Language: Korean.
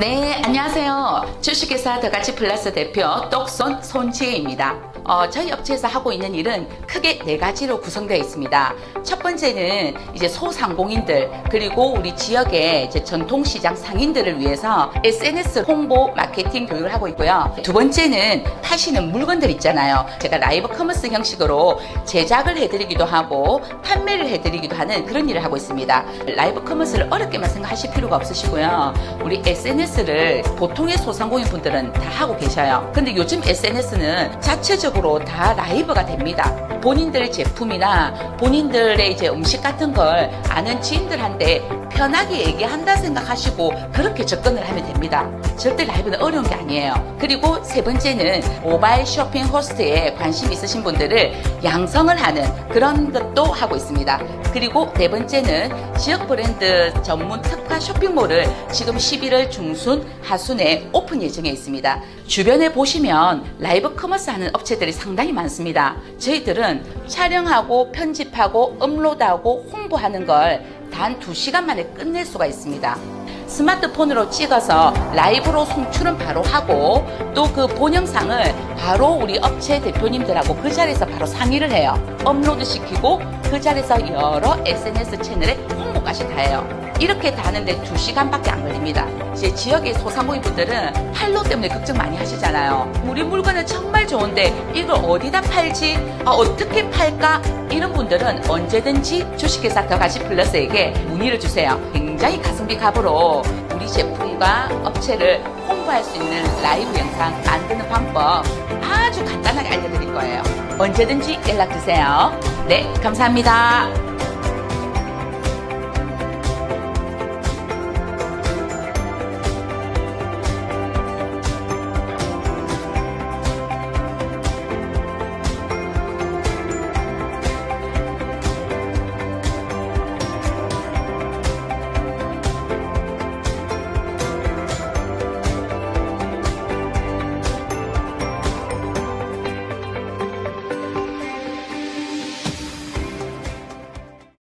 네, 안녕하세요. 주식회사 더가치 플러스 대표 똑손 손지혜입니다. 어, 저희 업체에서 하고 있는 일은 크게 네 가지로 구성되어 있습니다. 첫 번째는 이제 소상공인들 그리고 우리 지역의 이제 전통시장 상인들을 위해서 SNS 홍보 마케팅 교육을 하고 있고요. 두 번째는 파시는 물건들 있잖아요. 제가 라이브 커머스 형식으로 제작을 해드리기도 하고 판매를 해드리기도 하는 그런 일을 하고 있습니다. 라이브 커머스를 어렵게만 생각하실 필요가 없으시고요. 우리 SNS를 보통의 소상공인 분들은 다 하고 계셔요. 근데 요즘 SNS는 자체적으로 다 라이브가 됩니다. 본인들 제품이나 본인들의 이제 음식 같은 걸 아는 지인들한테 편하게 얘기한다 생각하시고 그렇게 접근을 하면 됩니다. 절대 라이브는 어려운 게 아니에요. 그리고 세 번째는 모바일 쇼핑 호스트에 관심 있으신 분들을 양성을 하는 그런 것도 하고 있습니다. 그리고 네 번째는 지역 브랜드 전문 특화 쇼핑몰을 지금 11월 중순 하순에 오픈 예정에 있습니다. 주변에 보시면 라이브 커머스 하는 업체들이 상당히 많습니다. 저희들은 촬영하고 편집하고 업로드하고 홍보하는 걸 단 2시간 만에 끝낼 수가 있습니다. 스마트폰으로 찍어서 라이브로 송출은 바로 하고 또 그 본영상을 바로 우리 업체 대표님들하고 그 자리에서 바로 상의를 해요. 업로드 시키고 그 자리에서 여러 SNS 채널에 홍보까지 다 해요. 이렇게 다 하는데 2시간밖에 안 걸립니다. 제 지역의 소상공인 분들은 팔로 때문에 걱정 많이 하시잖아요. 우리 물건은 정말 좋은데 이걸 어디다 팔지? 아, 어떻게 팔까? 이런 분들은 언제든지 주식회사 더가시 플러스에게 문의를 주세요. 굉장히 가성비 값으로 우리 제품과 업체를 홍보할 수 있는 라이브 영상 만드는 방법 아주 간단하게 알려드릴 거예요. 언제든지 연락 주세요. 네, 감사합니다.